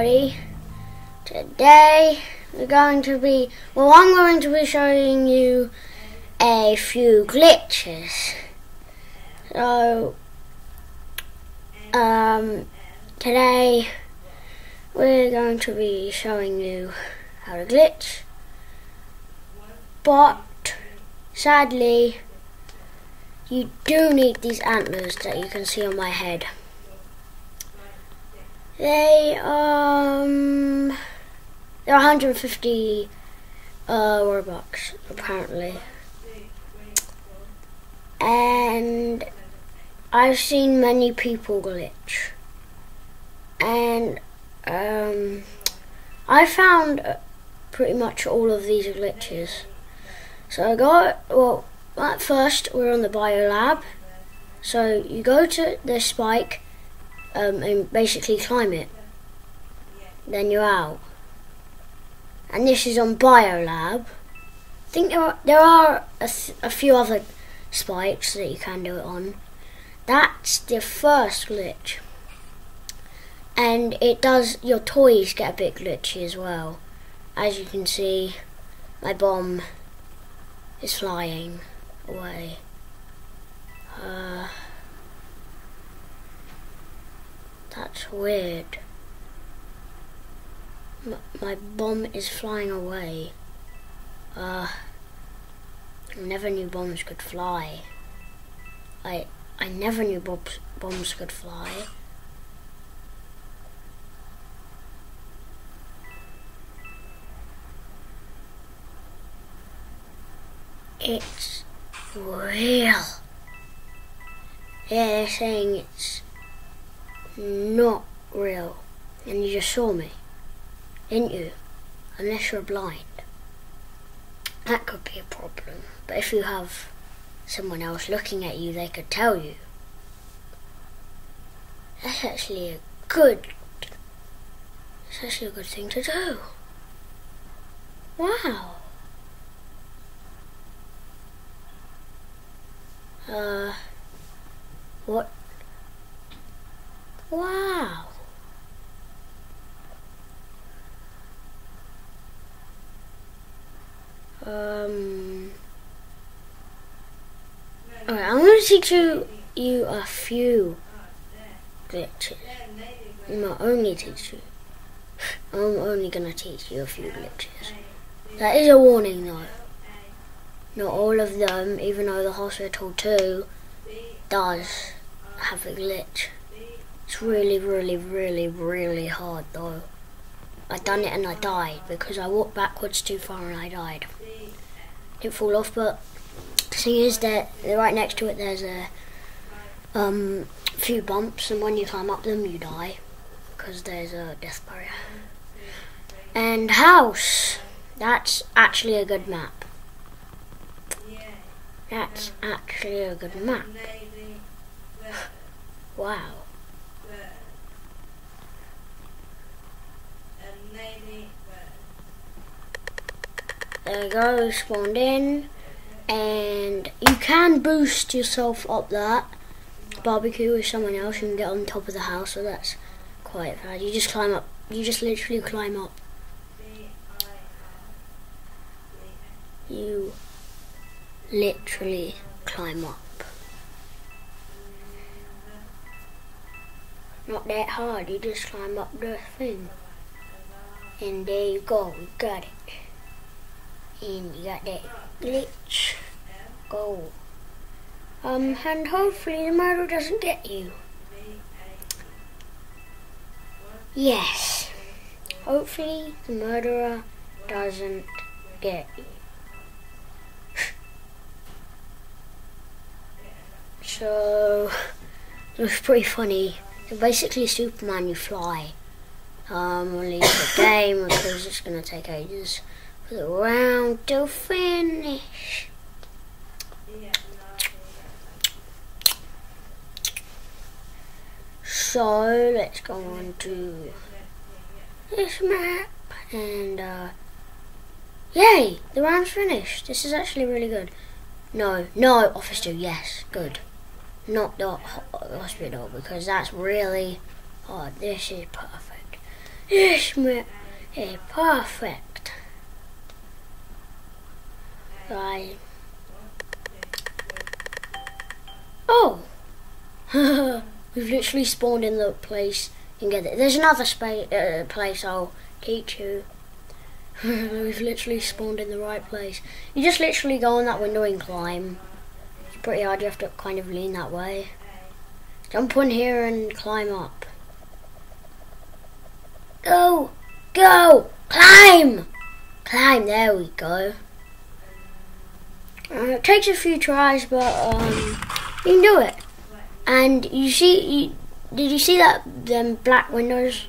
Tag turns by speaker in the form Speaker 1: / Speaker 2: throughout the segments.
Speaker 1: everybody. Today we're going to be, well, I'm going to be showing you a few glitches. So, um, today we're going to be showing you how to glitch. But, sadly, you do need these antlers that you can see on my head. They um they're 150 uh Robux apparently. And I've seen many people glitch. And um I found uh, pretty much all of these glitches. So I got well at first we're on the bio lab. So you go to the spike um, and basically climb it. Then you're out. And this is on Biolab. I think there are, there are a, a few other spikes that you can do it on. That's the first glitch. And it does, your toys get a bit glitchy as well. As you can see, my bomb is flying away. Weird. My bomb is flying away. Uh, I never knew bombs could fly. I I never knew bombs, bombs could fly. It's real. Yeah, they're saying it's not real. And you just saw me, didn't you? Unless you're blind. That could be a problem. But if you have someone else looking at you, they could tell you. That's actually a good. That's actually a good thing to do. Wow. Uh, what Wow. Um. Alright, I'm going to teach you, you a few glitches. I'm not only teach you. I'm only going to teach you a few glitches. That is a warning though. Not all of them, even though the hospital 2 does have a glitch. It's really, really, really, really hard though. I done it and I died because I walked backwards too far and I died. Didn't fall off, but the thing is that right next to it there's a um, few bumps, and when you climb up them, you die because there's a death barrier. And house, that's actually a good map. That's actually a good map. wow. There you go, spawned in. And you can boost yourself up that. Barbecue with someone else, you can get on top of the house, so that's quite bad. You just climb up, you just literally climb up. You literally climb up. Not that hard, you just climb up the thing. And there you go, you got it. And you got that glitch. Go. Um, and hopefully the murderer doesn't get you. Yes. Hopefully the murderer doesn't get you. so, it was pretty funny. So basically Superman, you fly. Um, leave the game because it's going to take ages the round to finish. So let's go on to this map and uh, yay, the round's finished. This is actually really good. No, no, Office 2, yes, good. Not the hospital because that's really hard. This is perfect. This map is perfect. Right. Oh! We've literally spawned in the place and get it. There's another space, uh, place I'll teach you. We've literally spawned in the right place. You just literally go on that window and climb. It's pretty hard, you have to kind of lean that way. Jump on here and climb up. Go! Go! Climb! Climb, there we go. Uh, it takes a few tries, but um, you can do it. And you see, you, did you see that them black windows?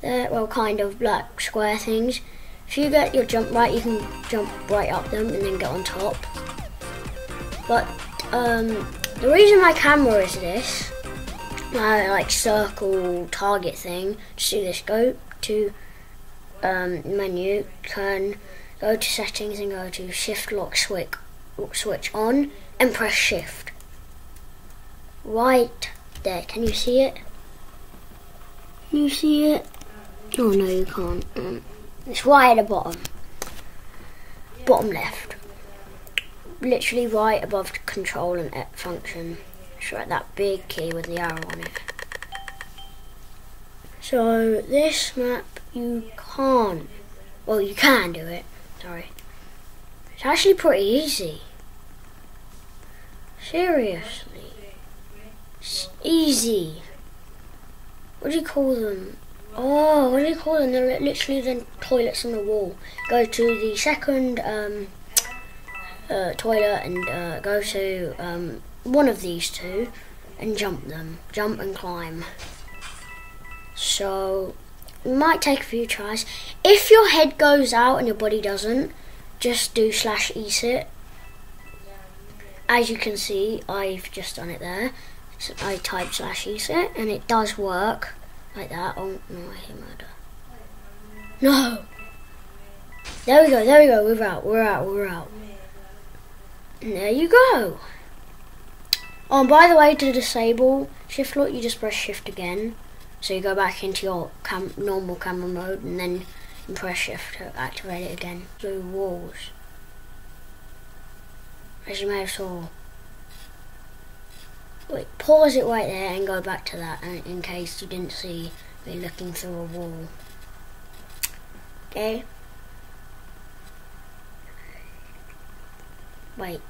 Speaker 1: There, well, kind of black square things. If you get your jump right, you can jump right up them and then get on top. But um, the reason my camera is this, my like circle target thing, see this, go to um, menu, turn, go to settings and go to shift lock switch, switch on and press shift. Right there, can you see it? Can you see it? Oh no you can't. Mm. It's right at the bottom. Bottom left. Literally right above control and F function. It's right that big key with the arrow on it. So this map you can't. Well you can do it. Sorry. It's actually pretty easy. Seriously. It's easy. What do you call them? Oh, what do you call them? They're literally the toilets on the wall. Go to the second um, uh, toilet and uh, go to um, one of these two and jump them. Jump and climb. So, it might take a few tries. If your head goes out and your body doesn't, just do slash sit. As you can see, I've just done it there. So I type slash sit and it does work. Like that. Oh, no, I murder. No! There we go, there we go. We're out, we're out, we're out. And there you go. Oh, and by the way, to disable shift lock, you just press shift again. So you go back into your cam normal camera mode and then you press shift to activate it again. Blue walls. As you may have saw. Wait, pause it right there and go back to that in case you didn't see me looking through a wall. Okay? Wait,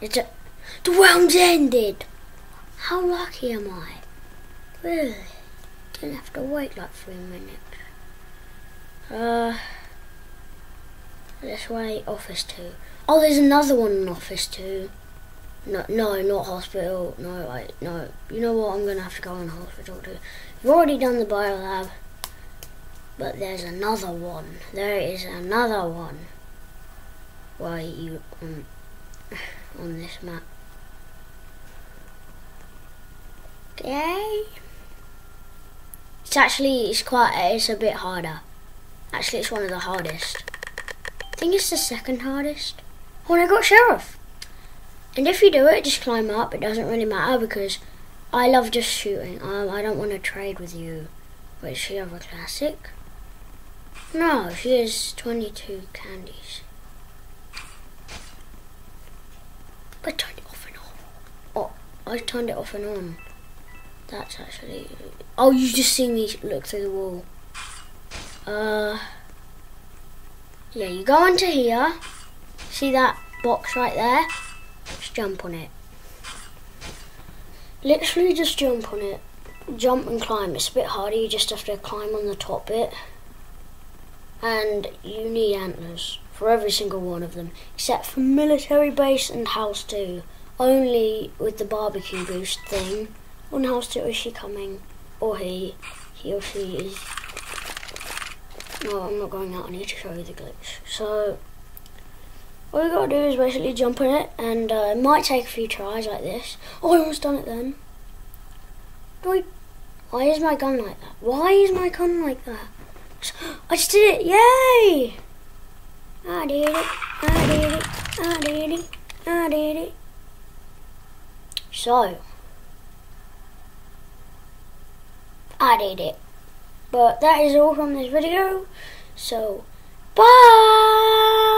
Speaker 1: it's a... The round's ended! How lucky am I? Really? Didn't have to wait like three minutes. Uh... This way, office 2. Oh, there's another one in office 2. No, no, not hospital. No, I, no. You know what? I'm gonna have to go in hospital too. We've already done the biolab, but there's another one. There is another one. Why you on on this map? Okay. It's actually it's quite it's a bit harder. Actually, it's one of the hardest. I think it's the second hardest. When I got sheriff. And if you do it, just climb up. It doesn't really matter because I love just shooting. Um, I don't want to trade with you. Wait, she have a classic? No, she has 22 candies. I turned it off and on. Oh, I turned it off and on. That's actually... Oh, you just see me look through the wall. Uh... Yeah, you go into here. See that box right there? Just jump on it. Literally just jump on it. Jump and climb. It's a bit harder, you just have to climb on the top bit. And you need antlers for every single one of them. Except for military base and house 2. Only with the barbecue boost thing. On house 2 is she coming? Or he. He or she is. No, I'm not going out. I need to show you the glitch. So, all you gotta do is basically jump on it, and uh, it might take a few tries like this. Oh, I almost done it then. Wait, why is my gun like that? Why is my gun like that? I just did it! Yay! I did it! I did it! I did it! I did it! So, I did it. But that is all from this video. So, bye!